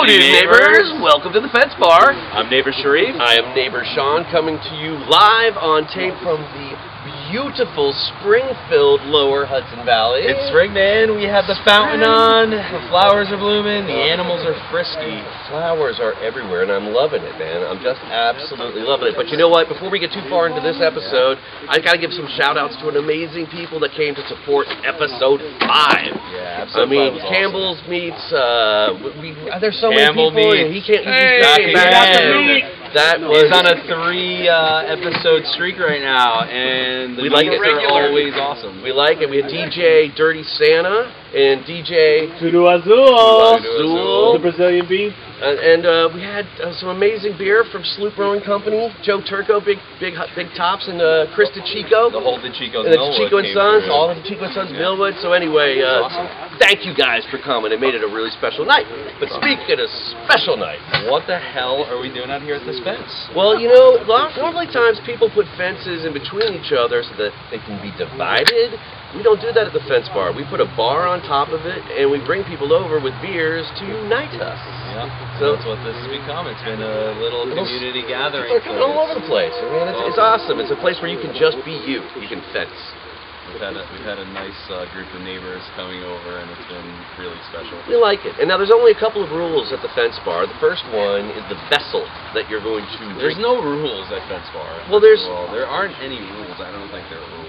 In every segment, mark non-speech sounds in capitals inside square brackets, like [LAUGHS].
Howdy, neighbors. Welcome to the Fence Bar. I'm neighbor Sharif. I am neighbor Sean coming to you live on tape from the beautiful spring-filled lower Hudson Valley. It's spring, man. We have the fountain on. The flowers are blooming. The animals are frisky. Flowers are everywhere, and I'm loving it, man. I'm just absolutely loving it. But you know what? Before we get too far into this episode, I've got to give some shout-outs to an amazing people that came to support episode five. Yeah, I mean, Campbell's Meats. Uh, we, there's so Campbell many people. meets. and He can't. He Hey, just came back Ken. after me. That was He's on a three uh, episode streak right now, and the We like meets it. are always awesome. We like it. We had DJ Dirty Santa and DJ Tudo Azul. Azul. The Brazilian beef. Uh, and uh, we had uh, some amazing beer from Sloop Brewing Company. Joe Turco, big big big tops, and uh, Chris DeChico. The whole DeChico's and the Millwood Chico and Sons, through. all of the Chico and Sons Millwood. So anyway, uh, Awesome. thank you guys for coming. It made it a really special night. But speaking of special night, What the hell are we doing out here at this fence? well, you know, lo- normally times people put fences in between each other so that they can be divided. We don't do that at the fence bar. We put a bar on top of it, and we bring people over with beers to unite us. Yeah, So- that's what this has become. It's been a little Little community gathering. People are coming all over the place. I mean, it's, it's awesome. It's a place where you can just be you. You can fence. We've had a, we've had a nice uh, group of neighbors coming over, and it's been really special. We like it. And now there's only a couple of rules at the fence bar. The first one is the vessel that you're going to There's drink. no rules at Fence Bar. Well, there's- all. there aren't any rules. I don't think there are rules.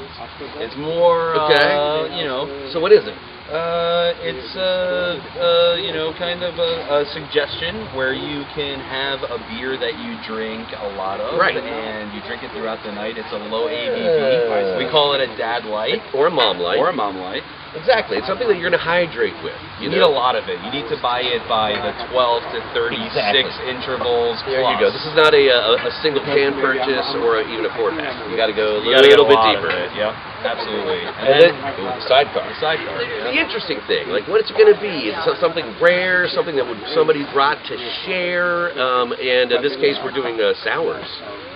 It's more, Okay. uh, you know, So what is it? Uh, it's a, uh, you know, kind of a, a suggestion where you can have a beer that you drink a lot of, Right. and you drink it throughout the night. It's a low Uh, ABV. we call it a Dad Light Or a mom light. or a Mom Light. exactly. It's something that you're going to hydrate with. You You need a lot of it. You need to buy it by the 12 to 36 Exactly. intervals. There you go. This is not a, a, a single can purchase or a, even a four pack. You got to go a little, a bit deeper. It. Yep, absolutely. And, And then then ooh, sidecar. the sidecar. The interesting thing, like what it's going to be, it's so- something rare, something that would somebody brought to share. Um, and in this case, we're doing uh, sours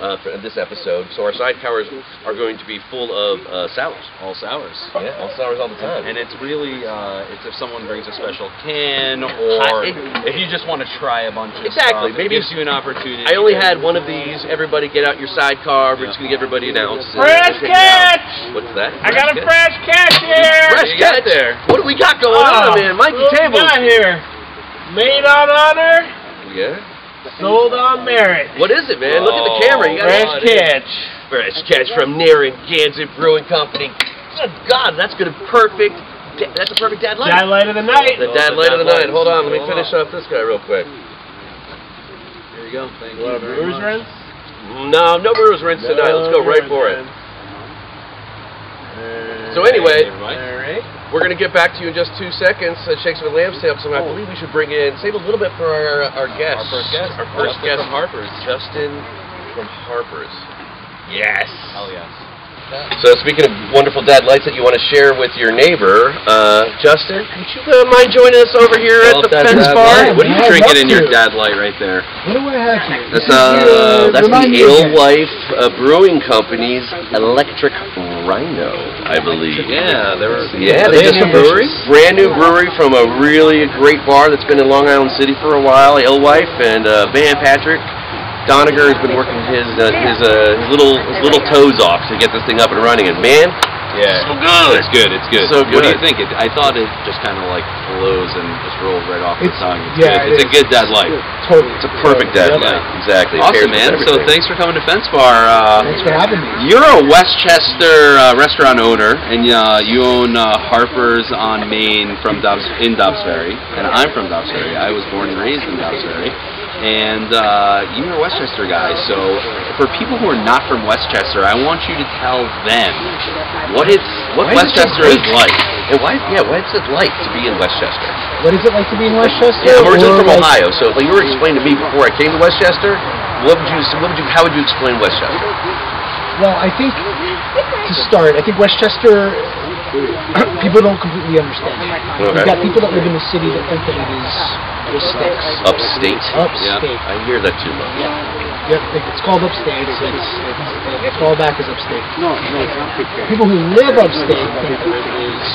uh, for this episode. So our side sidecars are going to be full of uh, sours. All sours. Yeah, all sours all the time. And it's really, uh, it's if someone brings a special can, or if you just want to try a bunch of Exactly. stuff. Maybe it gives you an opportunity. I only had one of these. Everybody get out your sidecar. We're just going to give everybody an ounce. and- Fresh and take it out. catch! What's that? I got a Good. fresh catch [LAUGHS] here. Fresh you got catch. there? What do we got going Oh, on, man? Mikey what we got here? Made on honor, Yeah. Sold on merit. What is it, man? Look at the Oh, camera. You got Fresh catch. Fresh catch from Narragansett Brewing Company. Good God, that's good. Perfect. That's a perfect dad light. Dad light of the night. the dad light of the night. Hold on, let me finish off this guy real quick. Here you go. Thank What, you a brewer's rinse? No, no brewers rinse tonight. Let's go right for it. So anyway, Alright. we're gonna get back to you in just two seconds. Uh, Shakes with Lamb's Tail. So I believe we should bring in, save a little bit for our our guest. Our first guest. Our first Justin guest from Harper's. Justin from Harper's. Yes. Hell yes. So speaking of wonderful dad lights that you want to share with your neighbor, uh, Justin, would you uh, mind joining us over here at the fence Dad bar? Light. What are you I'd drinking love in your dad light right there? What do I have here? That's This is, uh, that's the me again. Alewife uh, Brewing Company's Electric Rhino, I believe. Yeah, they were. Yeah, Are they they just a brewery? brand new brewery from a really great bar that's been in Long Island City for a while, Alewife, and uh, Van Patrick Doniger has been working his uh, his, uh, his little his little toes off to get this thing up and running, and man, Yeah. so good. It's good. It's good. So What do you think? It, I thought it just kind of like flows and just rolls right off the tongue. It's yeah, good. It's it a good dad light. Totally. It's a perfect dad Yeah. light. Exactly. Awesome, man. So thanks for coming to Fence Bar. Uh, Thanks for having me. You're a Westchester uh, restaurant owner, and uh, you own uh, Harper's on Main from Dobbs in Dobbs Ferry, and I'm from Dobbs Ferry. I was born and raised in Dobbs Ferry, and uh, you're a Westchester guy. So for people who are not from Westchester, I want you to tell them what it's what Why is it so Westchester is great? like. And why? Yeah, what's it like to be in Westchester? What is it like to be in Westchester? Yeah, I'm originally from like- Ohio, so like you were explaining to me before I came to Westchester. What would you? What would you? How would you explain Westchester? Well, I think mm-hmm. to start, I think Westchester [CLEARS THROAT] people don't completely understand. Okay. You've got people that live in the city that think that it is with sticks. Upstate. Upstate. I hear that too much. Yep, it's called upstate. It's, it's, it's fallback is upstate. No, no, People who live upstate think that it is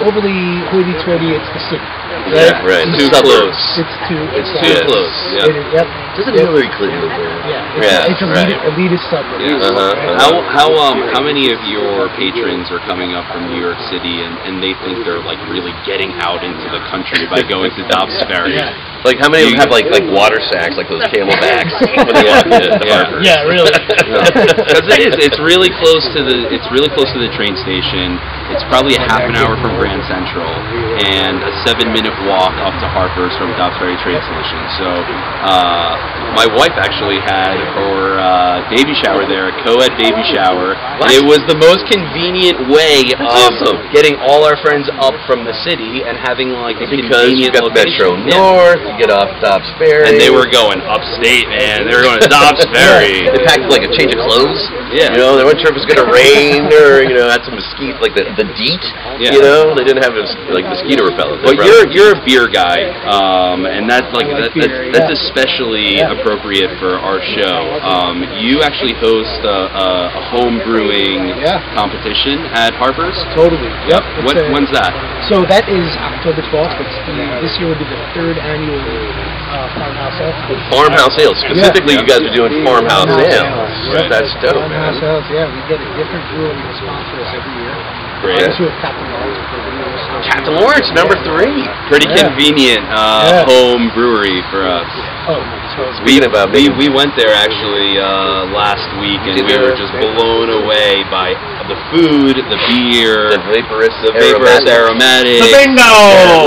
overly hoity-toity. It's the city. Yeah, right. Too Suburbs. close. It's too. It's too Yes. close. It Yeah. is, yep. Doesn't Yep. Hillary Clinton live there? Yeah. It's, Yeah, it's right. elite, elitist suburb. Yeah. Uh-huh, uh-huh. How how um how many of your patrons are coming up from New York City and, and they think they're like really getting out into the country by going to Dobbs Ferry? Yeah. Like how many of them have like like [LAUGHS] water sacks, like those camelbacks [LAUGHS] when they walk to the Yeah. harbor? Yeah, really. [LAUGHS] Because it is. It's really close to the. It's really close to the train station. It's probably a half an hour from Grand Central and a seven-minute walk up to Harper's from Dobbs Ferry train station. So, uh, my wife actually had her uh, baby shower there, a co-ed baby shower, and it was the most convenient way of awesome. getting all our friends up from the city and having like a Because you convenient got Metro location. Yeah. North, you get off Dobbs Ferry. And they were going upstate, man. They were going to Dobbs [LAUGHS] Ferry. They packed like a change of clothes. Yeah. You know, they weren't sure if it was gonna rain or you know had some mosquito like the the DEET. Yeah. You know, they didn't have this, like mosquito repellent. But brought- you're you're a beer guy, um, and that's like, I like that, beer, that's, that's yeah. especially Yeah. appropriate for our show. Um, you actually host a, a, a home brewing Yeah. competition at Harper's. Totally. Yep. It's When, a- when's that? So that is October 12th. It's the, this year will be the third annual uh, farmhouse ale. farmhouse ales. Specifically, Yeah. you guys are doing farmhouse Farmhouse ales. ales. Right. That's dope, Farmhouse man. ales, yeah. We get a different brewery to sponsor us every year. Great. This Captain Lawrence for beers. Captain Lawrence, number three. Pretty Yeah. convenient uh, Yeah. home brewery for us. Oh, so Speaking about We, we went there actually uh, last week, and we the- were just blown away by the food, the beer, the vaporous, the vaporous aromatic. aromatic. The bingo!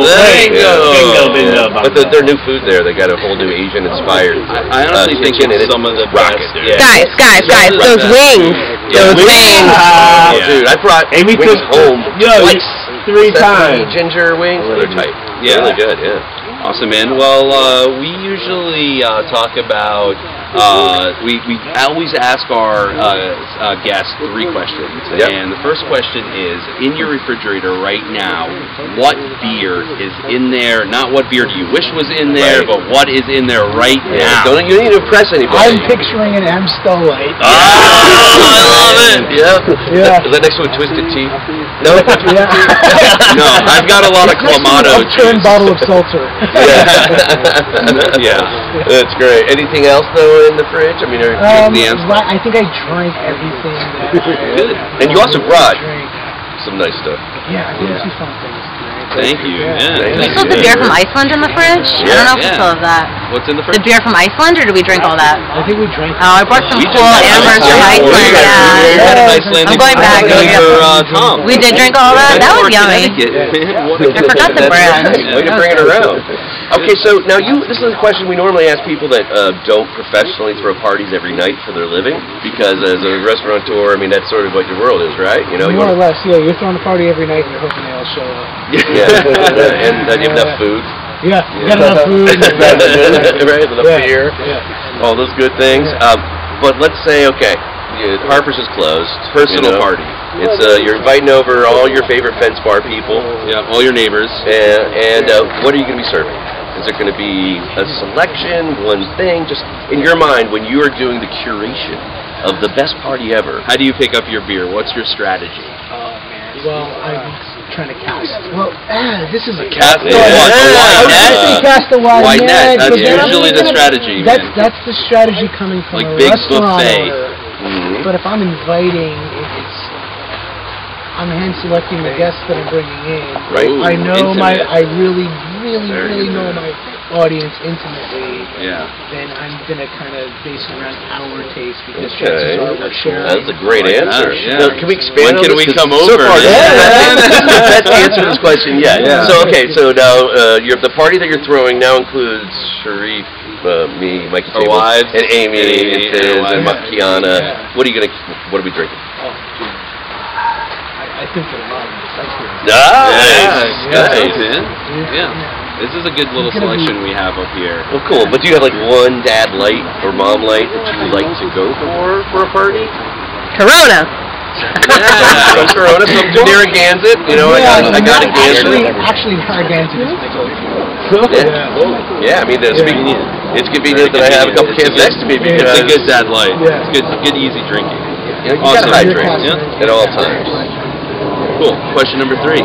Bingo! Bingo, bingo, Yeah. But the, their new food there, they got a whole new Asian inspired. I honestly uh, think kitchen, it's some of the rocket. best. Yeah. Guys, guys, guys, Some of the those best. Wings. Yeah, Those wings. wings. Oh, Yeah. dude, I brought Amy wings took- home Yo, twice. three Sesame times. ginger wings. They're tight. Yeah. Really good, yeah. Awesome, man. Well, uh, we usually uh, talk about. Uh, we, we always ask our uh, uh, guests three questions. Yep. And the first question is In your refrigerator right now, what beer is in there? Not what beer do you wish was in there, Right. but what is in there right Yeah, now? Don't you don't need to impress anybody. I'm picturing an Amstel Light. Oh, I love it. Yep. Yeah. Is that next to a twisted tea? No. [LAUGHS] Yeah. [LAUGHS] no, I've got a lot of Clamato Upturned juice. bottle of seltzer. [LAUGHS] yeah. [LAUGHS] Yeah. That's great. Anything else though in the fridge? I mean, are, Um, the answer. I think I drank everything. That [LAUGHS] Good. and you also brought some nice stuff. Yeah, I did some fun things. To drink. Thank you. Yeah. Yeah. Thank we you. still have the beer from Iceland in the fridge? I don't know if we Yeah. still have that. What's in the fridge? The beer from Iceland, or did we drink all that? I think we drank. Oh, I brought some We cool just Ambers from Iceland. Iceland. We had- we had an Yeah. Icelandic I'm going back. beer Yeah. for uh, [LAUGHS] Tom. We did drink all that. That was yummy. [LAUGHS] I forgot the [LAUGHS] brand. We can bring it around. Okay, so now you. This is a question we normally ask people that uh, don't professionally throw parties every night for their living, because as a restaurateur, I mean that's sort of what your world is, right? You know, you More or less, yeah. You're throwing a party every night and you're hoping they all show up. [LAUGHS] yeah, [LAUGHS] and uh, you have enough food, Yeah, you got enough food. [LAUGHS] right? Enough Yeah, beer, Yeah. all those good things. Um, but let's say, okay, yeah, Harper's is closed. Personal you know. party. It's uh, you're inviting over all your favorite fence bar people. Yeah, all your neighbors. And, and uh, what are you going to be serving? Is it going to be a selection, one thing? Just in your mind, when you are doing the curation of the best party ever, How do you pick up your beer? What's your strategy? Oh man. Well, I'm trying to cast. Well, ah, this is a Cast a what? A wide I net? was gonna say cast a wide, Wide net, that's but then I'm usually the strategy, That's man. that's the strategy coming from Like a big restaurant buffet. owner. Mhm. But if I'm inviting, it- it's I'm hand selecting the guests that I'm bringing in. Right. Ooh, I know my. I really, really, Very really know my audience intimately. Yeah. Then I'm gonna kind of base it around our taste because Okay. chances are we're sharing. That's a great Like answer. that, yeah. Now, can we expand When can we we 'Cause come so over? Far, [LAUGHS] this, Yeah. is the best, this is the best answer to this question yet. Yeah. So okay, so now uh, your the party that you're throwing now includes Sharif, uh, me, Mikey, Tables, wives. and Amy, Amy, and and Fizz, our and wives. Ma- Kiana. Yeah. What are you gonna? What are we drinking? Oh, dude. I, I think that a lot of it's ice. Nice, Yeah, nice. man. Yeah. This is a good little It's be- selection we have up here. Well, cool. But do you have like one dad light or mom light that you would like to go for for a party? Corona. Some [LAUGHS] Corona, some Narragansett. You know, I got, I got a actually, Gansett. actually, Narragansett is my go-to. Yeah. yeah, I mean, it's, it's convenient that I have a couple cans next to me because It's a good Dad Light. Yeah. It's good, good easy drinking. you, know, you Awesome. hydrate Yeah. at all times. Cool. Question number three.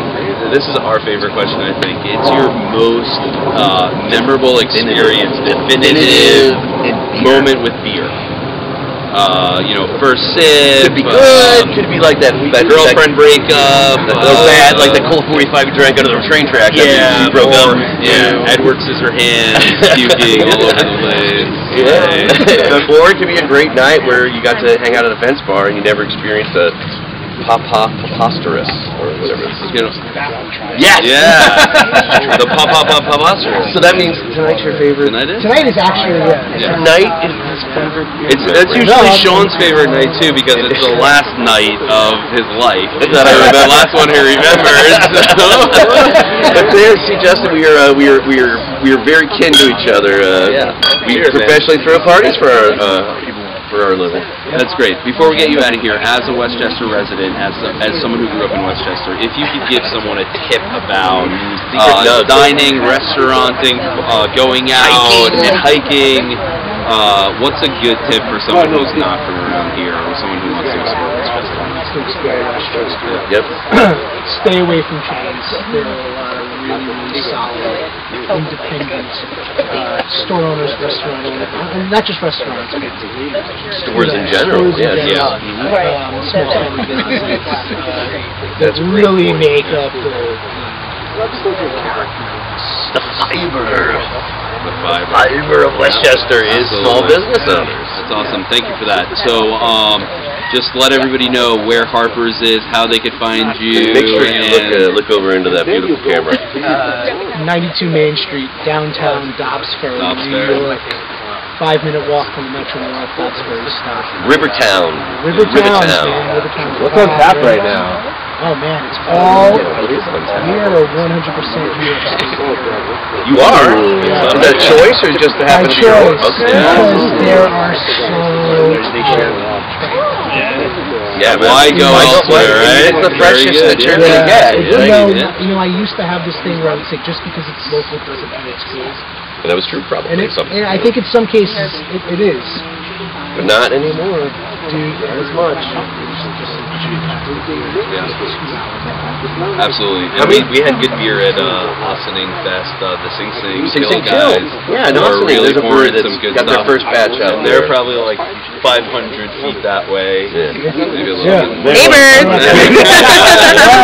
This is our favorite question, I think. It's your most uh, memorable experience, definitive moment with beer. Uh, you know, first sip. Could be uh, good. Could be like that. that girlfriend breakup. That, uh, bad, like the cold 45 you drank under the train track. Yeah, you broke up. yeah, Edward Scissorhands puking [LAUGHS] all over the place. Yeah. or it could be a great night where you got to hang out at a fence bar and you never experienced a papa preposterous or whatever. It's, You know, yes. yeah, [LAUGHS] the pop pop pop pop So that means tonight's your favorite. Tonight is. Tonight is actually, yeah. Yeah. Tonight is his favorite. It's that's usually Sean's favorite night too because it's the last night of his life. That I Or the last one he remembers. [LAUGHS] but there, see, Justin, we are uh, we are we are we are very kin to each other. Uh, Yeah. We Cheers, man. professionally throw parties for our uh, people for our living. That's great. Before we get you out of here, as a Westchester resident, as as someone who grew up in Westchester, if you could give someone a tip about uh, dining, restauranting, uh, going out, and hiking, uh, what's a good tip for someone who's not from around here or someone who wants to explore Westchester? To explore Westchester. Yep. [CLEARS THROAT] Stay away from chains. There are a lot of really, really solid, independent uh, [LAUGHS] store owners, restaurant owners, uh, not just restaurants, but Stores in general. Stores in general. Yeah. Um, small family businesses uh, that That's really point. make up the, the character. The fiber. The fiber. Fiber of Westchester is small business owners. That's awesome. Thank you for that. So, um, just let everybody know where Harper's is, how they could find you, Make sure you look uh, look over into that beautiful camera. [LAUGHS] Uh, 92 Main Street, downtown Dobbs Ferry, Dobbs New York. Five minute walk from the Metro North, Dobbs Ferry stop. Rivertown. Rivertown, man, Rivertown. What's on tap right now? Oh man, it's all. What is on tap? We are 100% New York You are? Yeah. Is that a choice or just to By happen to be choice, Okay. because there are so. Yeah, but Why go Why elsewhere, right? It's the freshest that you're yeah. gonna get. You know, you know, I used to have this thing where I would say just because it's local doesn't mean it's good, And that was true probably and, it, some, and I think in some cases it, it is. but not anymore. Dude, Not as much. Yeah. Absolutely. I And we, mean- we had good beer at uh, Ossining Fest, uh, the Sing Sing Sing Sing guys. Yeah, who no, are really there's a brewery pouring that's some good got stuff. their first batch out and they're there. probably like 500 feet that way. Yeah. Maybe a little Yeah. bit. Neighbors. [LAUGHS]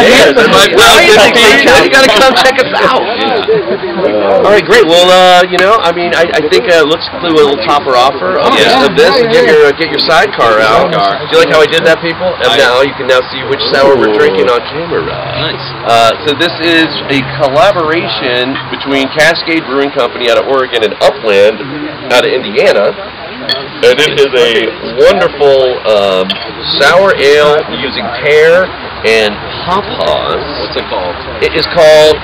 Yeah, that's my Well, brother. you You gotta gotta come check us out. Yeah. All right, great. Well, uh, you know, I mean, I, I think uh, let's do a little topper offer of, Yeah. this, of this and get your uh, get your sidecar out. Sidecar. Do you like how I did that, people? And now you can now see which sour we're drinking on camera. Nice. Uh, so this is a collaboration between Cascade Brewing Company out of Oregon and Upland out of Indiana. And it is a wonderful um, sour ale using pear and pawpaws. What's it called? It is called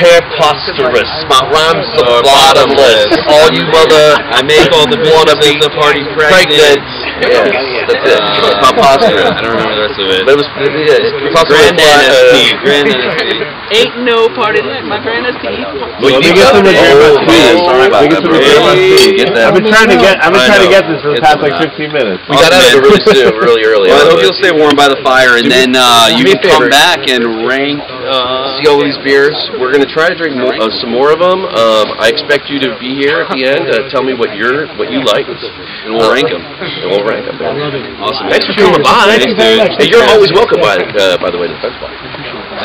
Preposterous. My rhymes are bottomless. All you mother I make all the be of the party pregnant. pregnant. Yes, that's it. Uh, Preposterous. I don't remember the rest of it. But it was, it is. It's also Grand uh, NSP. Grand NSP. Ain't no party like my grand SP. Well, Let you get got some of it. your Oh, recipes. Sorry about get that, some of your recipes. Get that. I've been trying to get. I've been trying to get this for the past like 15 minutes. We got out of it really soon, really early. Well, I hope you'll stay warm by the fire, and then uh, you can come back and rank. Uh, see all these beers. We're gonna try to drink uh, some more of them. Um, I expect you to be here at the end. Uh, tell me what you're, what you like, and we'll rank them. and we'll rank them. Awesome. Thanks for coming by. Thanks, dude. Hey, you're always welcome by, [LAUGHS] uh, by the way, to the fence bar.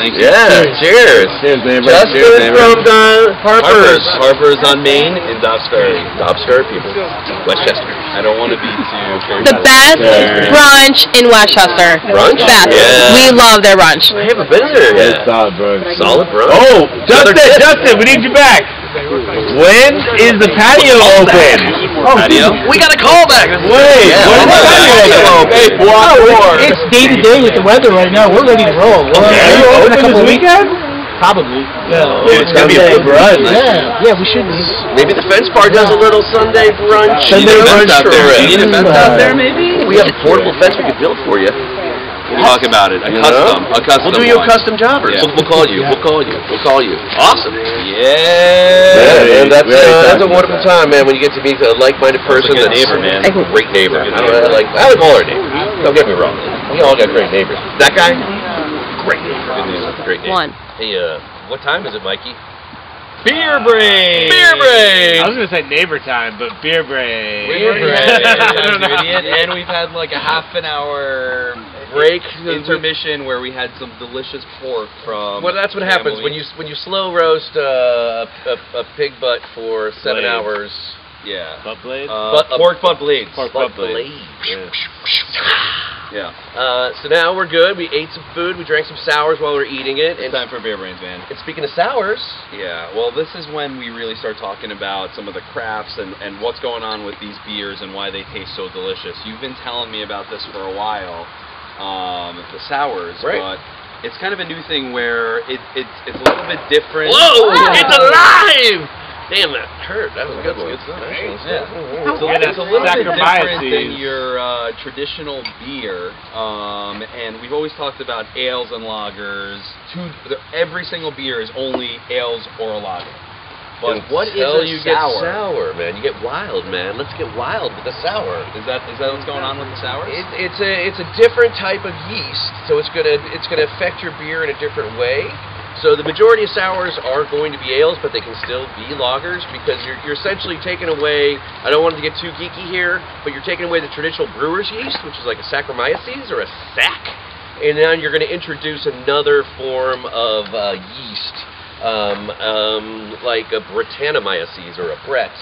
Thank you. Yeah, cheers. Cheers, man. Justin Cheers, man. from the Harper's. Harper's. Harper's on Main in Dobbs Ferry. Dobbs Ferry people. Westchester. I don't want to be too. The best brunch in Westchester. Brunch? Best. Yeah. We love their brunch. I haven't been there It's yet. solid, bro. Solid brunch. Oh, Justin, Justin, we need you back. When is the patio open? Oh, patio? We got a callback. Wait, Yeah, when is the patio well, open? hey, block four. Oh, it's day to day with the weather right now. We're ready to roll. We're Okay. we're open a Open couple this weekend? Probably. Yeah. Dude, it's gonna be a Sunday brunch. Yeah, yeah, we should be. Maybe the fence bar does a little Sunday brunch. You need a you know, fence out there. for, You need a fence out there, maybe? We have a portable fence we could build for you. We'll talk about it. A You custom. know? A custom. We'll do you a custom job. Yeah. We'll, we'll call you. We'll call you. We'll call you. Awesome. Yeah. Yeah, man, that's, uh, that's a wonderful about time, man, when you get to meet a like-minded person good that's neighbor, man. a great neighbor. I, don't know, I like, I like all our neighbors. Don't get me wrong. We all got great neighbors. That guy, great neighbor. Neighbor. Great neighbor. One. Hey, uh, what time is it, Mikey? Beer break. Beer break. I was gonna say neighbor time, but beer break. Beer break. you idiot. And we've had like a half an hour Break. intermission where we had some delicious pork from. Well, that's what happens when you when you slow roast uh, a, a, a pig butt for seven Blade. hours. Yeah. Butt blade. Uh, Butt- pork butt blades. Pork Butt butt blade. blade. Yeah. Uh, so now we're good. We ate some food. We drank some sours while we were eating it. It's And, time for beer brains, man. and speaking of sours, Yeah, well, this is when we really start talking about some of the crafts and, and what's going on with these beers and why they taste so delicious. You've been telling me about this for a while, um, the sours, Right. but it's kind of a new thing where it, it's it's a little bit different. Whoa! Wow. It's alive! Damn, that hurt. That was a good one. That's good stuff. Yeah. It's a, Yeah, it's a little bit Saccharomyces. different than your uh, traditional beer, um, and we've always talked about ales and lagers. Two, every single beer is only ales or a lager. But what is Until a you sour? get sour, man? You get wild, man. Let's get wild with the sour. Is that is that what's going on with the sour? It, it's a it's a different type of yeast, so it's gonna it's gonna affect your beer in a different way. So the majority of sours are going to be ales, but they can still be lagers because you're, you're essentially taking away. I don't want to get too geeky here, but you're taking away the traditional brewer's yeast, which is like a Saccharomyces or a sac, and now you're going to introduce another form of uh, yeast, um, um, like a Brettanomyces or a Brett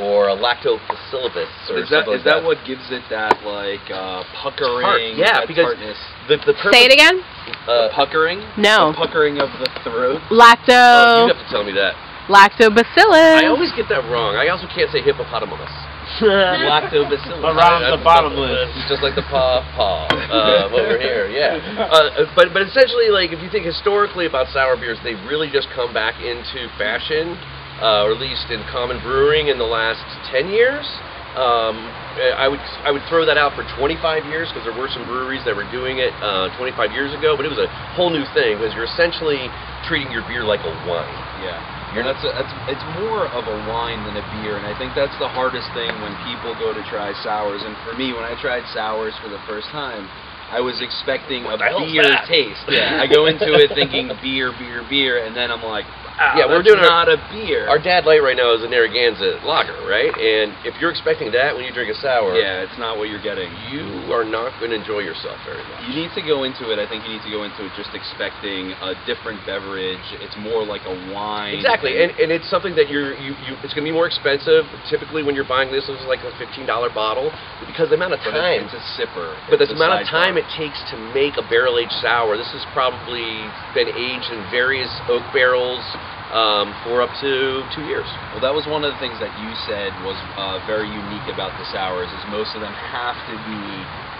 or a Lactobacillus or is that is like that what gives it that like uh, puckering? Tart, yeah, that because tartness? The the Say it again. Uh, puckering? No. The puckering of the throat. oh, you have to tell me that. lactobacillus. I always get that wrong. I also can't say hippopotamus. [LAUGHS] Lactobacillus. Around I- the I- bottomless. Just like the paw paw uh, over here. Yeah. [LAUGHS] Uh, but but essentially, like if you think historically about sour beers, they really just come back into fashion, uh, or at least in common brewing in the last ten years. Um, I would I would throw that out for 25 years because there were some breweries that were doing it uh, 25 years ago, but it was a whole new thing because you're essentially treating your beer like a wine. Yeah. You're that's, a, that's it's more of a wine than a beer, and I think that's the hardest thing when people go to try sours. And for me, when I tried sours for the first time, I was expecting a beer taste. Yeah, I go into it thinking beer, beer, beer, and then I'm like, Yeah, we're doing our- not a beer. Our dad light right now is a Narragansett lager, right? And if you're expecting that when you drink a sour, yeah, it's not what you're getting. you are not going to enjoy yourself very much. You need to go into it. I think you need to go into it just expecting a different beverage. It's more like a wine. Exactly, and, and it's something that you're you, you it's going to be more expensive. Typically, when you're buying this, it's like a fifteen dollar bottle because the amount of time. it's, it's a sipper. But the amount of time it takes to make a barrel aged sour, this has probably been aged in various oak barrels um, for up to two years. Well, that was one of the things that you said was uh, very unique about the sours. Is most of them have to be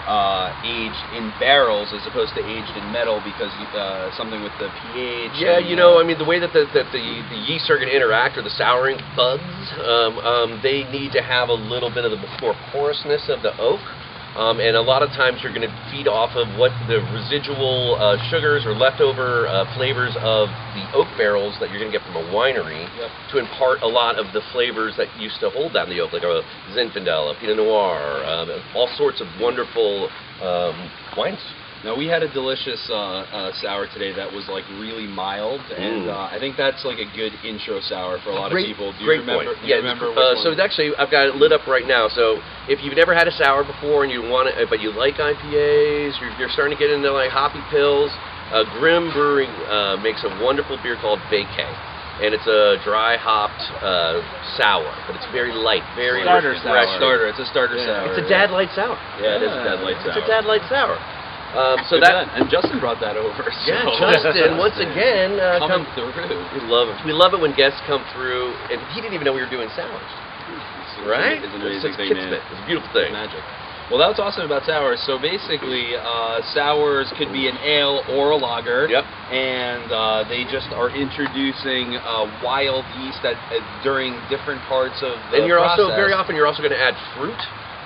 uh, aged in barrels as opposed to aged in metal because uh, something with the pH. Yeah, and, you know, I mean, the way that the, that the, the yeast are going to interact or the souring bugs, um, um, they need to have a little bit of the more porousness of the oak. Um, and a lot of times you're going to feed off of what the residual uh, sugars or leftover uh, flavors of the oak barrels that you're going to get from a winery Yep. to impart a lot of the flavors that used to hold down the oak, like a Zinfandel, a Pinot Noir, um, all sorts of wonderful um, wines. Now we had a delicious uh, uh, sour today that was like really mild, Mm. and uh, I think that's like a good intro sour for a lot great, of people. Do you great remember? point. Do you yeah, remember uh, so it's actually I've got it lit up right now. So if you've never had a sour before and you want it, but you like IPAs, you're, you're starting to get into like hoppy pills. Uh, Grimm Brewing uh, makes a wonderful beer called Vacay. And it's a dry hopped uh, sour, but it's very light, very Starter refreshing. sour. starter. It's a starter sour. It's a dad light sour. Yeah, it is a dad light sour. It's a dad light sour. Um, so Good that done. and Justin brought that over. [LAUGHS] yeah, so- Justin once again uh, coming come, through. we love it. We love it when guests come through, and he didn't even know we were doing sours. Right? It's an amazing a thing, man. It's a beautiful thing. Magic. Well, that's awesome about sours. So basically, uh, sours could be an ale or a lager. Yep. And uh, they just are introducing uh, wild yeast at, at, during different parts of the and you're also very often you're also going to add fruit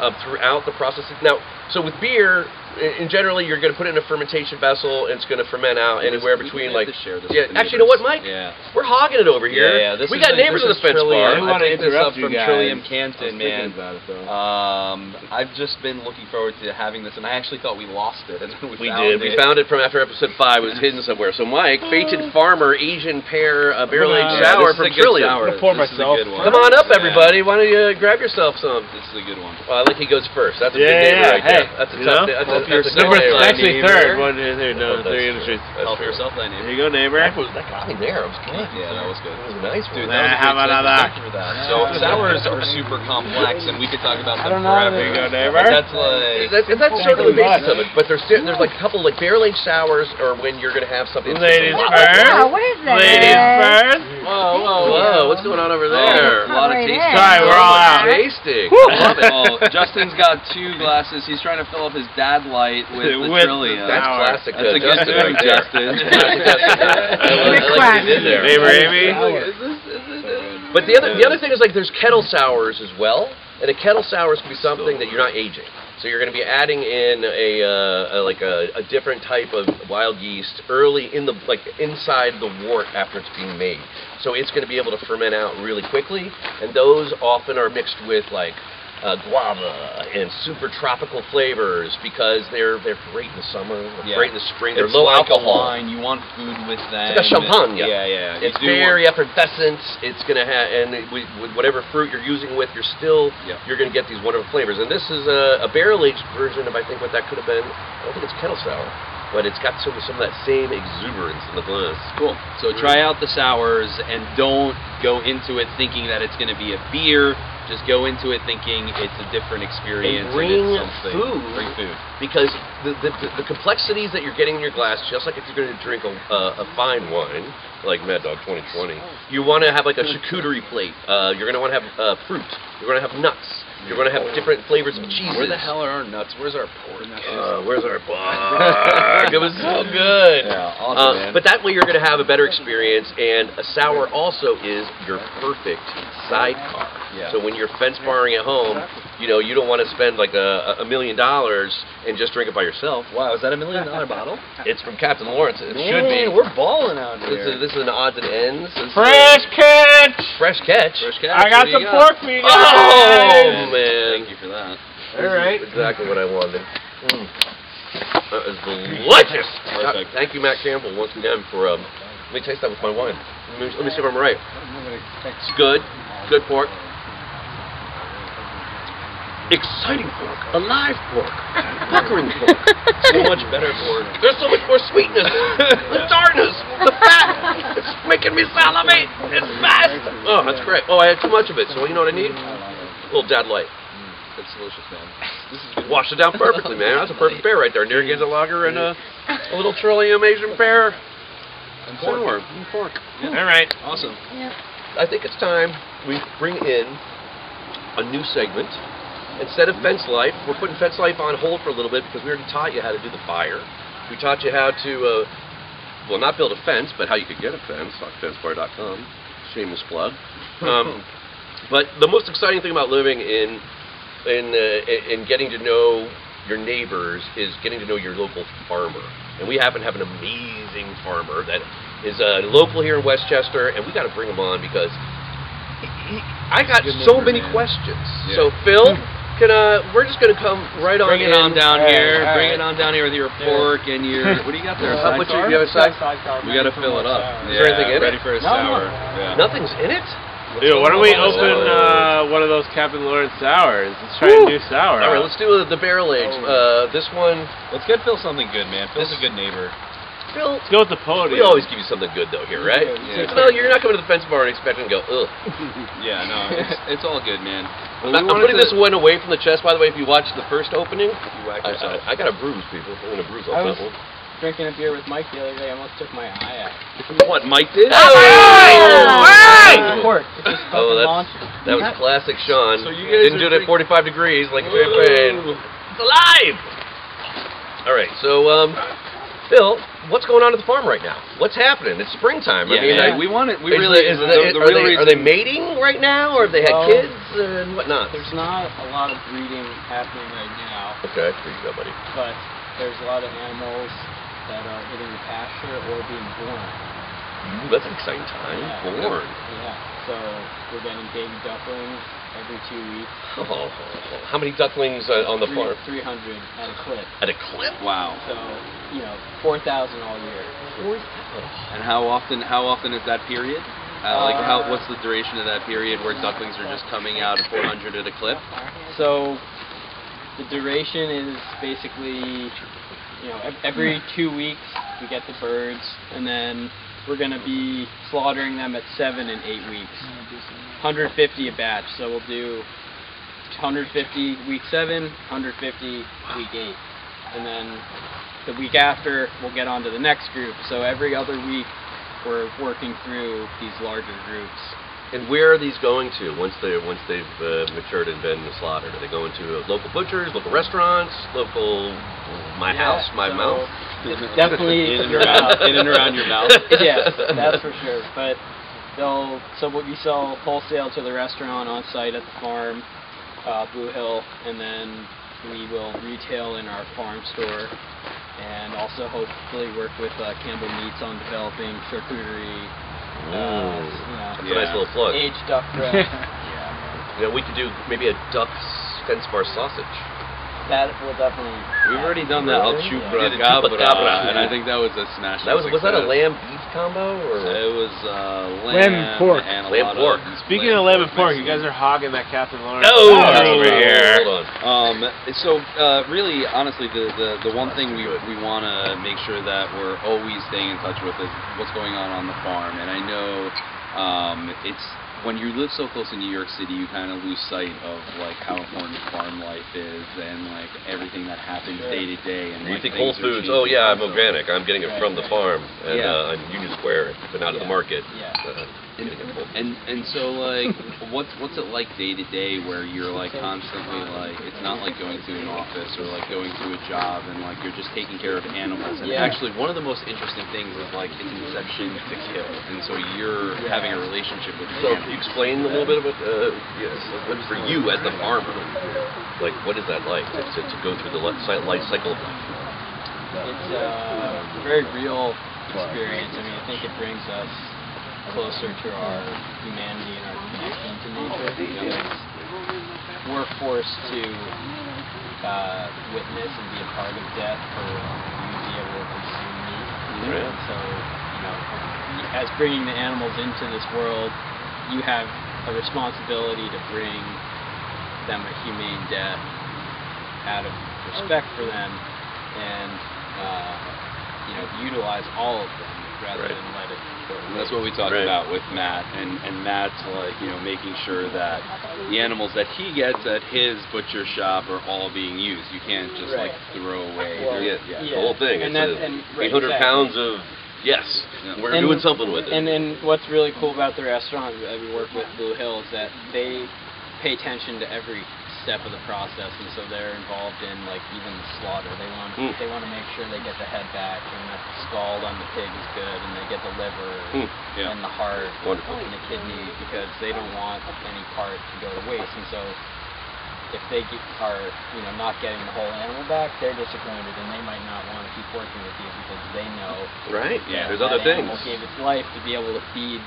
um, throughout the process. Now, so with beer, in, in generally, you're going to put it in a fermentation vessel, and it's going to ferment out anywhere between like. to share this Yeah, actually, you know what. Mike? Yeah. We're hogging it over here. Yeah, yeah. This we is got a- neighbors this in the fence Trillium. bar. I wanna I picked this interrupt up you from guys. Trillium I was Canton, thinking man. about it, though. Um, I've just been looking forward to having this, and I actually thought we lost it, [LAUGHS] and we, We found did. We found it from after episode five. It was hidden somewhere. So, Mike, fated farmer, Asian pear, uh, barrel aged Yeah, sour from Trillium. sour. Pour This is a myself. Come on up, everybody. Why don't you uh, grab yourself some? This is a good one. Well, I like he goes first. That's a Yeah, big neighbor right there. That's a you tough. Know? That's a, Hope you're that's a Number, neighbor. actually neighbor. third. One, two, three, Oh, no, that's three true. industries. That's Help true. yourself, that There neighbor. you go, neighbor. That was that got me there. It was good. Yeah, that was good. That was a nice Dude, one. that was a how great about that? Thank you for that. So sours are super complex, and we could talk about them don't know forever. There you go, neighbor. That's like That's, that's sort of the basis of it, but there's there's like a couple like barrel aged sours, or when you're gonna have something. that's Ladies just a lot- first. Yeah, what is that? Ladies first. Whoa, whoa, whoa! What's going on over Oh, there? a lot of tasting. in. Sorry, we're all out. Tasting. I love it. Oh, Justin's got two glasses. He's trying to fill up his dad light with the With the Trillium. That's Sour. classic. That's a good Justin drink. Justin. Classic Justin. I [LAUGHS] like, I like what you did there. Neighbor Amy. But the other the other thing is like there's kettle sours as well, and a kettle sour is going to be something that you're not aging. So you're going to be adding in a, uh, a like a, a different type of wild yeast early in the like inside the wort after it's being made. So it's going to be able to ferment out really quickly, and those often are mixed with like uh, guava and super tropical flavors because they're they're great in the summer, they're Yeah. great in the spring. They're It's low like alcohol. wine. You want food with them. It's like a champagne. Yeah, yeah. You It's very effervescent. It's gonna have, and it- with, with whatever fruit you're using with, you're still Yeah. you're gonna get these wonderful flavors. And this is a, a barrel aged version of I think what that could have been. I don't think it's kettle sour, but it's got some some of that same exuberance in the glass. Cool. So try out the sours and don't go into it thinking that it's going to be a beer. Just go into it thinking it's a different experience. And bring it's something. food. Bring food. because the, the, the, complexities that you're getting in your glass, just like if you're going to drink a, a, a fine wine, like Mad Dog 2020, you want to have like a charcuterie plate. Uh, you're going to want to have uh, fruit. You're going to have nuts. You're going to have different flavors of cheeses. Where the hell are our nuts? Where's our pork? Uh, where's our bark? [LAUGHS] it was so good. Yeah, awesome, Uh, man. but that way you're going to have a better experience, and a sour also is your perfect sidecar. Yeah. So when you're fence barring at home, you know you don't want to spend like a, a million dollars and just drink it by yourself. Wow, is that a million dollar bottle? [LAUGHS] It's from Captain Lawrence. It should be. We're balling out This here. is, this is an odds and ends. This is Fresh catch. a fresh catch. Fresh catch. I got What do some you pork for you Oh guys. man! Thank you for that. All right. Exactly what I wanted. Mm. That is delicious. Perfect. Thank you, Matt Campbell, once again for. Um, let me taste that with my wine. Let me, let me see if I'm right. It's good. Good pork. Exciting pork. Alive pork. [LAUGHS] Puckering pork. So much better pork. There's so much more sweetness. the tartness. The fat. It's making me salivate. It's fast. Oh, that's great. Oh, I had too much of it. So you know what I need? A little Dad Light. It's delicious, man. This is good. Washed it down perfectly, man. That's a perfect pair right there. Narragansett lager and a, a little Trillium Asian pear. And pork. And pork. All right. Awesome. Yeah. I think it's time we bring in a new segment. Instead of fence life, we're putting fence life on hold for a little bit because we already taught you how to do the fire. We taught you how to, uh, well, not build a fence, but how you could get a fence. FenceBar.com. Shameless plug. Um, [LAUGHS] but the most exciting thing about living in in uh, in getting to know your neighbors is getting to know your local farmer. And we happen to have an amazing farmer that is uh, local here in Westchester, and we got to bring him on because he, he- I got so many man. questions. Yeah. So Phil, [LAUGHS] can uh, we're just gonna come right on Bring it in. on down All right, here. all Bring right. it on down here with your pork and your. [LAUGHS] What do you got there? How much sidecar? you have a side? We got to fill it up. Is there anything in it? ready for a No, sour. no. Yeah. Nothing's in it. Dude, why don't we Oh. open uh, one of those Captain Lawrence sours? Let's try a new sour. All right, let's do uh, the barrel age. Uh, this one, Let's get Phil something good, man. Phil's a good neighbor. Phil. Let's go with the podium. We always give you something good though here, right? Yeah. No, you're not coming to the fence bar and expecting to go, ugh. [LAUGHS] Yeah, no, it's, it's all good, man. I'm, I'm putting this one away from the chest, by the way, if you watch the first opening. You whack I, yourself. I, I got a bruise, people. I'm going to bruise I off was- that one. Drinking a beer with Mike the other day, I almost took my eye out. What Mike did? It's pork. It's just Oh, that's, that was classic Sean. So you guys Didn't do it at 45 degrees like champagne. It's alive! All right, so, um, Phil, what's going on at the farm right now? What's happening? It's springtime. I Yeah, mean, man, I- we want it. We is really. the, is the, the, the are, real they, reason, are they mating right now, or have they had Well, kids and whatnot? There's not a lot of breeding happening right now, Okay, here you go, buddy. but there's a lot of animals that are hitting the pasture or being born. Ooh, that's an exciting time. Yeah. Born. Yeah. So we're getting baby ducklings every two weeks. [LAUGHS] Oh, how many ducklings uh, on the Three- farm? 300 at a clip. At a clip? Wow. So, you know, 4,000 all year. 4,000. And how often? How often is that period? Uh, like, how? What's the duration of that period where ducklings are just coming out at 400 at a clip? So the duration is basically, you know, every two weeks we get the birds, and then we're going to be slaughtering them at seven and eight weeks. 150 a batch, so we'll do 150 week seven, 150 week eight, and then the week after we'll get on to the next group. So every other week we're working through these larger groups. And where are these going to once they once they've uh, matured and been slaughtered? Are they going to local butchers, local restaurants, local my Yeah, house, my so mouth? definitely [LAUGHS] In and around- in and around your mouth. [LAUGHS] yes, that's for sure. But they'll so what we sell wholesale to the restaurant on site at the farm, uh, Blue Hill, and then we will retail in our farm store, and also hopefully work with uh, Campbell Meats on developing charcuterie. Uh, you know, That's a nice little plug. aged duck breast. [LAUGHS] Yeah, we could do maybe a duck fence bar sausage. That will definitely. We've already done that El Really? Chupra Did a Cabra, chupacabra. and I think that was a smash. That was was that a lamb beef combo or? It was uh, lamb, Lamb pork. and a Lamb lot pork. of Speaking of lamb and pork, you guys are hogging that Captain Lawrence. No, Sour over here. Hold on. Um, so uh, really, honestly, the, the, the one thing we, we want to make sure that we're always staying in touch with is what's going on on the farm. And I know um, it's when you live so close to New York City, you kind of lose sight of like how important farm life is and like everything that happens day to day. And You like, think Whole Foods? Oh yeah, I'm organic. I'm getting it from the farm and Yeah. uh, on Union Square, but not at the market. Yeah. Uh, getting it from- And and so like, what's what's it like day to day where you're like constantly like it's not like going to an office or like going to a job and like you're just taking care of animals. And Yeah. actually, one of the most interesting things is like it's inception to kill, and so you're having a relationship with the So animal. can you explain a little bit about uh, yes, what for you as the farmer, like what is that like to, to, to go through the li- life cycle of life? It's a very real experience. I mean, I think it brings us closer to our humanity and our connection to nature we're forced to uh, witness and be a part of death for you to be able to consume meat. And so, you know, as bringing the animals into this world, you have a responsibility to bring them a humane death out of respect for them and uh, you know utilize all of them rather Right. than let it And that's what we talked Right. about with Matt, and and Matt's like you know making sure that the animals that he gets at his butcher shop are all being used. You can't just like throw away. Well, There's- Yeah, yeah. the whole thing. And it's that- and- right, 800 exactly. pounds of yes, Yeah. we're And- doing something with it. And and what's really cool about the restaurant that we work with, Blue Hill, is that they pay attention to every step of the process, and so they're involved in like even the slaughter. They want Mm. they want to make sure they get the head back, and that the scald on the pig is good, and they get the liver Mm, yeah. and the heart Wonderful. and the kidney because they don't want any part to go to waste, and so. If they get, are, you know, not getting the whole animal back, they're disappointed, and they might not want to keep working with you because they know right? Yeah. There's other things. animal gave its life to be able to feed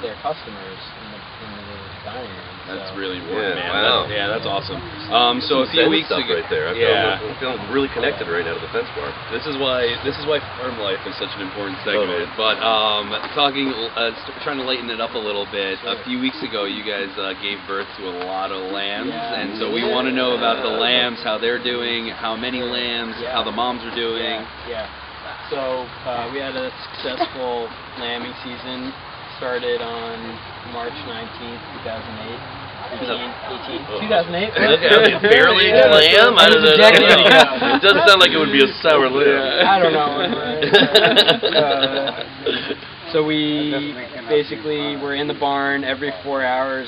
their customers in the, in the. That's so. really important, Yeah, man. wow. That's- yeah, that's awesome. Um, so a few weeks ago, right there. I yeah. feel, I'm feeling really connected right now to the fence bar. This is why this is why farm life is such an important segment. Totally. But um, talking, uh, st- trying to lighten it up a little bit. A few weeks ago, you guys uh, gave birth to a lot of lambs, Yeah. and so we want to know about the lambs, how they're doing, how many lambs, Yeah. how the moms are doing. Yeah, yeah. So uh, we had a successful lambing season. Started on March 19th, 2008. 18, 18, Oh. 2008. Look at it, [LAUGHS] barely Yeah. lamb. I don't know. [LAUGHS] It doesn't sound like it would be a sour lamb. I don't know. [LAUGHS] Uh, so we basically were in the barn every four hours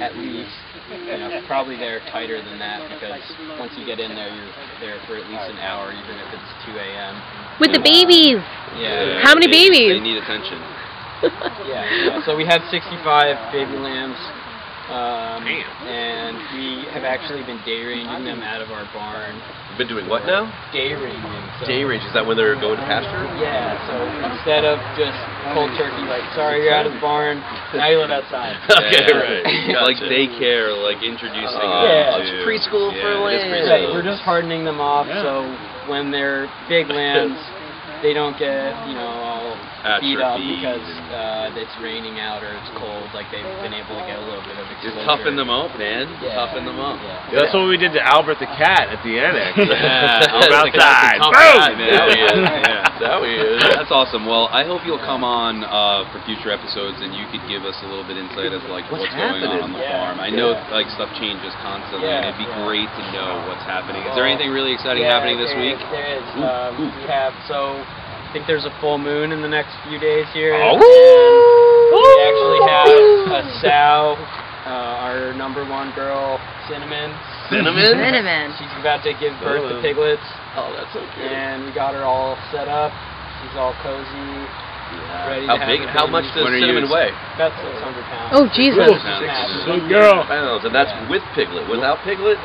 at least. You know, probably there tighter than that because once you get in there, you're there for at least an hour, even if it's 2 a.m. With the babies. Yeah. How many babies? They need attention. Yeah, yeah. So we had 65 baby lambs, Um, and we have actually been day ranging them out of our barn. You've been doing what now? Day ranging. So Day range. Is that when they're going to pasture? Yeah, so instead of just cold turkey, like, sorry, you're out of the barn, now you live outside. [LAUGHS] Okay, Yeah. right. Like daycare, like introducing them Yeah. to it's preschool for yeah, lambs. Right, we're just hardening them off, so when they're big lambs, [LAUGHS] they don't get, you know, all beat up because uh, it's raining out or it's cold. Like they've been able to get a little bit of Just toughen them up, man. Yeah. Toughen them up. Yeah. That's what we did to Albert the cat at the annex. Yeah, I'm [LAUGHS] Albert the cat's a outside. tough Boom! [LAUGHS] guy, man. Now he is. Yeah. Now he is. That's awesome. Well, I hope you'll come on uh, for future episodes and you could give us a little bit insight as to like What's what's, going on on the Yeah, farm. I know yeah. like stuff changes constantly, Yeah, and it'd be yeah. great to know what's happening. Is there anything really exciting Yeah, happening this week? is, There is. Um, We have so. I think there's a full moon in the next few days here. Oh. and we actually have a sow, uh, our number one girl, Cinnamon. Cinnamon? Cinnamon. She's about to give birth to piglets, Oh, that's so cute. and we got her all set up. She's all cozy, ready How to big? How much does When you cinnamon ex- weigh? About 600 pounds. Oh, Jesus. Massive. Good girl. Pounds, and that's with piglet. Without piglet,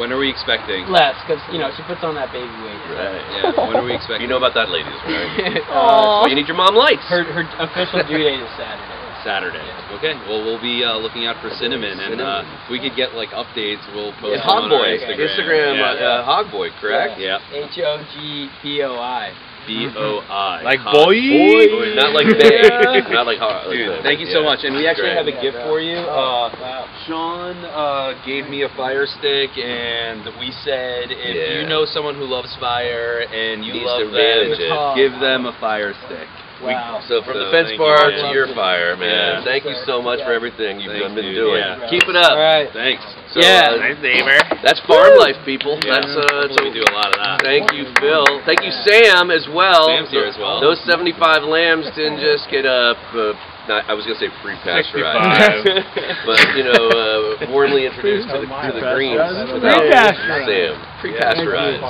When are we expecting? Less, because you know she puts on that baby weight. right? Yeah. [LAUGHS] When are we expecting? You know about that, ladies, right? [LAUGHS] uh, Well, you need your mom lights. her her official due date is Saturday. Saturday. Okay. Well, we'll be uh, looking out for cinnamon, and uh, if we could get like updates. We'll post Yeah, on our Hogboy. Instagram. Instagram, Yeah. uh, uh, Hogboy, correct? Yeah. H O G B O I. B O I. Like Hog- boy? Boy, not like [LAUGHS] big, not like hard. Dude, thank you so much. And we actually have a gift for you. Uh, wow. Sean uh, gave me a fire stick, and we said if Yeah. you know someone who loves fire and you Needs love to manage them, give them a fire stick. Wow. So from So the fence thank you, bar to your fire, man. Yeah. Thank you so much for everything you've Thanks, been dude. doing. Yeah. Keep it up. All right. Thanks. So, Yeah. uh, Nice neighbor. that's farm life, people. Yeah. That's uh, Hopefully we do a lot of that. Thank you, Phil. Thank you, Sam, as well. Sam's here as well. Those 75 lambs didn't just get up. uh, not, I was gonna say pre-pasteurized, [LAUGHS] but you know, uh, warmly introduced to the, to the greens without Pre-pasteurized. Sam. Pre-pasteurized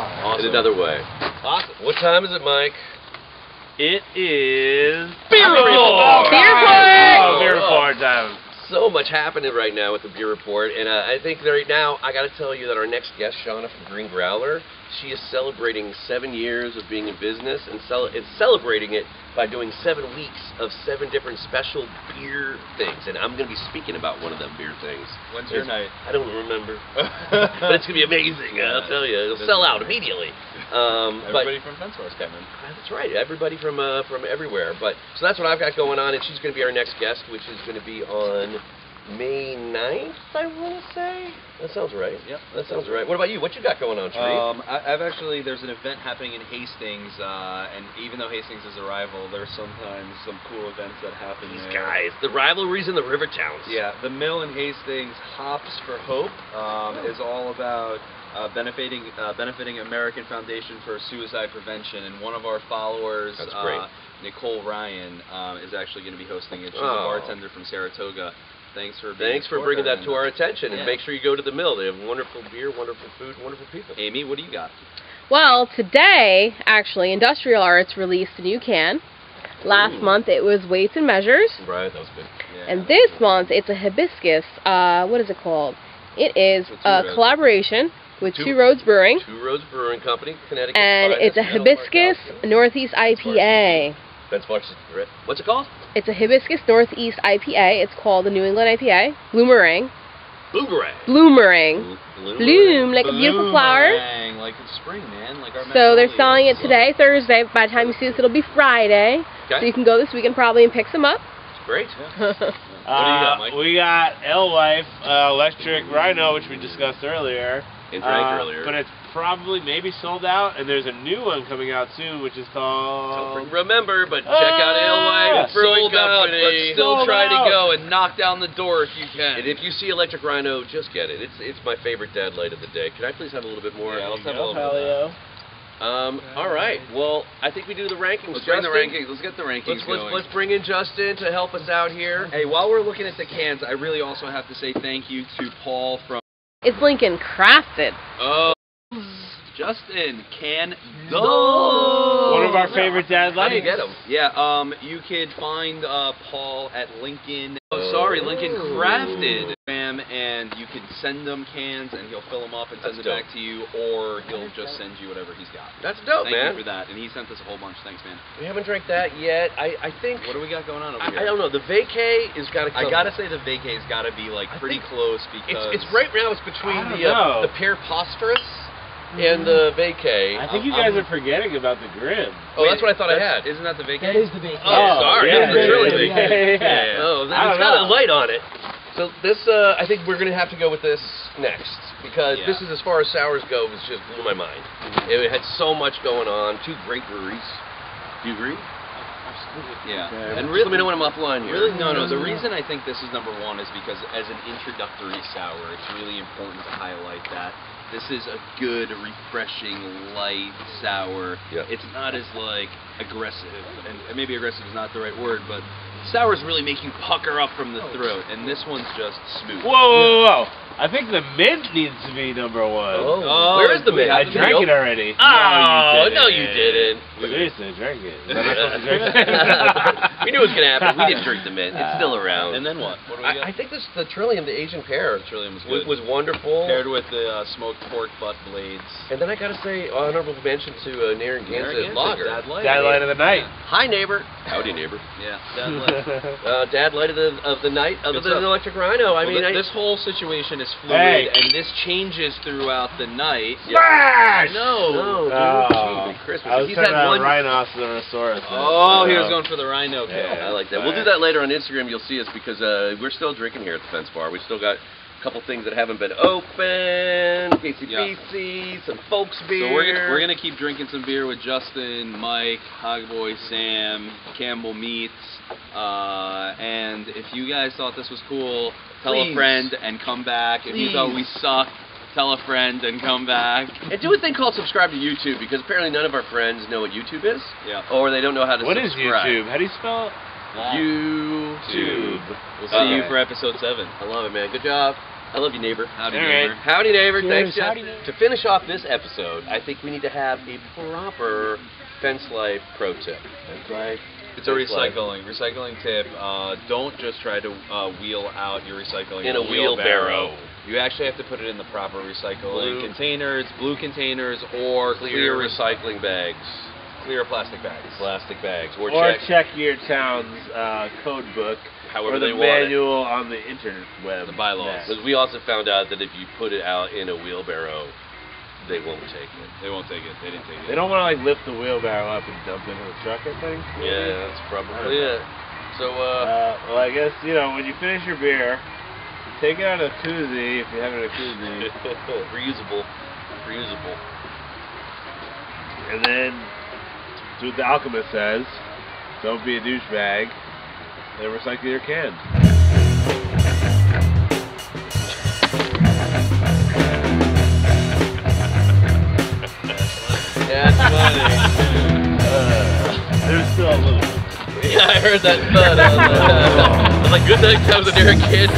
in another way. Awesome. What time is it, Mike? It is Beer report! Beer report! Oh, beer report time. so much happening right now with the beer report, and uh, I think right now I got to tell you that our next guest, Shauna from Green Growler, she is celebrating seven years of being in business and cel- it's celebrating it by doing seven weeks of seven different special beer things, and I'm going to be speaking about one of them beer things. When's your night? I don't remember, [LAUGHS] but it's going to be amazing. I'll tell you, it'll sell out immediately. Um, but Everybody from Fence Wars, Kevin. that's right. Everybody from uh, from everywhere. But so that's what I've got going on, and she's going to be our next guest, which is going to be on May 9th, I want to say. That sounds right. Yep. That sounds right. What about you? What you got going on, Sharif? Um, I, I've actually there's an event happening in Hastings, uh, and even though Hastings is a rival, there's sometimes some cool events that happen These there. guys, the rivalries in the river towns. Yeah, the mill in Hastings, Hops for Hope, um, is all about uh, benefiting uh, benefiting American Foundation for Suicide Prevention, and one of our followers, uh. Nicole Ryan, um, is actually going to be hosting it. She's Oh. a bartender from Saratoga. Thanks for being Thanks for bringing that to our attention, and make sure you go to the mill. They have wonderful beer, wonderful food, wonderful people. Amy, what do you got? Well, today, actually, Industrial Arts released a new can. Last Ooh. month it was Weights and Measures. Right, that was good. Yeah. And this month it's a hibiscus. Uh, what is it called? It is With a collaboration with Two- Two Roads Brewing. Two Roads Brewing Company, Connecticut. And it's a hibiscus Northeast IPA. That's what's what's it called? It's a hibiscus Northeast IPA. It's called the New England IPA. Bloomerang. Boomerang. Bloomerang. Bloom like a beautiful flower. Boomerang, like it's spring, man. Like our So they're selling it today, Thursday. By the time you see this, it'll be Friday. So you can go this weekend probably and pick some up. great. [LAUGHS] Uh, got, Mike? We got Alewife uh, Electric Rhino, which we discussed earlier. And drank Uh, earlier. But it's probably maybe sold out, and there's a new one coming out soon, which is called. Don't remember, but check out Ah, Alewife Brewing Sold out, Company. but still Sold try out. to go and knock down the door if you can. And if you see Electric Rhino, just get it. It's it's my favorite dad light of the day. Can I please have a little bit more? Yeah, let's have a little bit of. Um, all right. Well, I think we do the rankings. Let's bring the rankings. Let's get the rankings Let's, let's, going. let's bring in Justin to help us out here. Hey, while we're looking at the cans, I really also have to say thank you to Paul from It's Lincoln Crafted. Oh Justin Can One of our favorite dad How do you get them? Yeah, um, you could find uh, Paul at Lincoln. Oh, sorry, Lincoln Crafted. Instagram them, and you can send them cans, and he'll fill them up and send That's it dope. back to you, or he'll just send you whatever he's got. That's dope, Thank man. you for that, and he sent us a whole bunch. Thanks, man. We haven't drank that yet. I, I think. What do we got going on over I, here? I don't know. The vacay is got to. I gotta say the vacay's gotta be like pretty close because it's right now. It's between the uh, the pear posterous and mm-hmm. the vacay. I think you um, guys um, are forgetting about the Grimm. Oh, that's what I thought I had. Isn't that the vacay? That is the bacon. Oh, oh, sorry. yeah, That's yeah, really yeah, big. yeah, yeah. [LAUGHS] Oh, then I it's don't got a light on it. So this, uh, I think we're gonna have to go with this next because Yeah. this is as far as sours go. It just blew my mind. Mm-hmm. It had so much going on. Two great breweries. Do you agree? Yeah. Okay. And really, let me know when I'm offline here. Really, no, no. The mm-hmm. reason I think this is number one is because as an introductory sour, it's really important to highlight that this is a good, refreshing, light sour. Yeah. It's not as like aggressive, and and maybe aggressive is not the right word, but sours really make you pucker up from the throat, and this one's just smooth. Whoa, whoa, whoa, whoa. I think the mint needs to be number one. Oh, where is the mint? I drank it already. Oh, no, you didn't. Seriously, I drank it. Was I not supposed to drink it? [LAUGHS] [LAUGHS] we knew it was gonna happen. We didn't drink the mint. It's still around. And then what? What do we got? I, I think this the Trillium, the Asian pear, Trillium was was, good. was wonderful. Paired with the uh, smoked pork butt blades. And then I gotta say, honorable mention to uh, Narragansett Narragansett, Lager. Dad Light. Dad light of the night. Hi, neighbor. Howdy, neighbor. Yeah, Dad Light. [LAUGHS] Uh, Dad light of the of the night of Good the stuff. electric rhino. I Well, mean, thi- I, this whole situation is fluid, Hey. and this changes throughout the night. Smash! No. no, dude, Oh, Jesus Christmas. I was He's turning had one. Rhinoceros. Oh, he was going for the rhino kill. Yeah. I like that. We'll do that later on Instagram. You'll see us because uh, we're still drinking here at the Fence Bar. We still got a couple things that haven't been open. KCBC, some folks beer. So we're gonna, we're gonna keep drinking some beer with Justin, Mike, Hogboy, Sam, Campbell Meats, uh, and if you guys thought this was cool, tell Please. a friend and come back. If you thought we Please. sucked, tell a friend and come back. And do a thing called subscribe to YouTube because apparently none of our friends know what YouTube is, Yeah. or they don't know how to What is subscribe. YouTube? How do you spell it? YouTube. We'll see Okay. you for episode seven. I love it, man. Good job. I love you, neighbor. Howdy, All right. neighbor. Howdy, neighbor. Cheers. Thanks, Jeff. Howdy, neighbor. To finish off this episode, I think we need to have a proper fence life pro tip. Fence life. It's a Fence life. recycling recycling tip. Uh, don't just try to uh, wheel out your recycling In a wheelbarrow. You actually have to put it in the proper recycling Blue. containers, blue containers, or Clear clear recycling bags, clear plastic bags. plastic bags, or, Or check, check your town's uh, code book however or the they want it. manual on the interweb. The bylaws. net. Because we also found out that if you put it out in a wheelbarrow, they won't take it. They won't take it. They didn't take it. They don't want to like lift the wheelbarrow up and dump it into the truck. I think. Yeah, that's probably it. So, uh, Uh, well, I guess you know when you finish your beer, take it out of a koozie if you're having a koozie, [LAUGHS] reusable, reusable. and then do what the alchemist says: don't be a douchebag, and recycle your can. That's funny. [LAUGHS] Uh, there's still a little. yeah, I heard that thud. I was like, uh, I was like good night comes a Derek Kid.